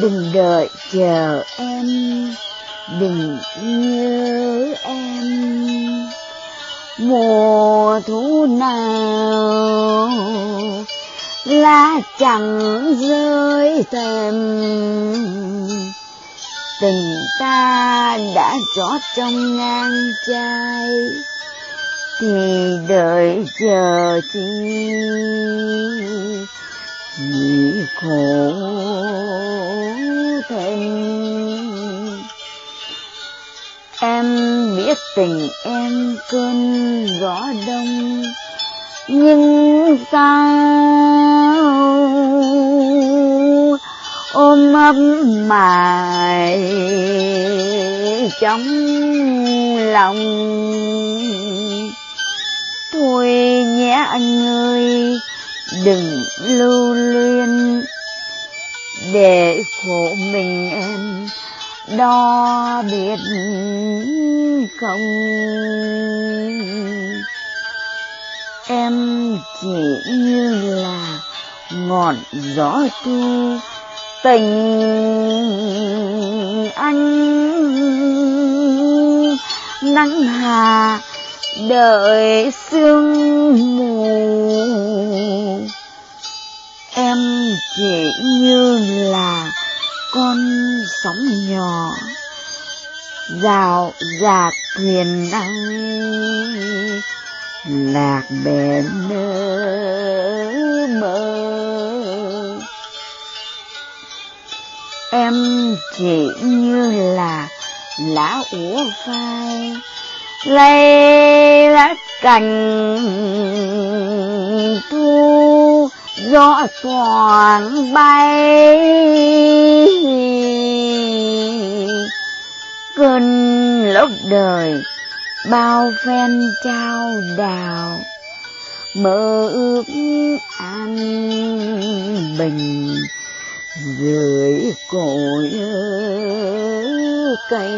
đừng đợi chờ em. Đừng nhớ em. Mùa thu nào lá chẳng rơi thèm tình ta đã trót trong ngang chai thì đợi chờ chi? Chỉ khổ tình em cơn gió đông, nhưng sao ôm ấp mài trong lòng? Thôi nhé anh ơi, đừng lưu luyến, để khổ mình em đo biệt không? Em chỉ như là ngọn gió thu tình anh. Nắng hà đợi sương mù. Em chỉ như là con sóng nhỏ, rào rạc thuyền đăng lạc bè nơ mơ em chỉ như là lá úa phai lay lá cành thu gió xoàng bay. Cơn lốc đời bao phen trao đào mơ ước an bình dưới cội cây.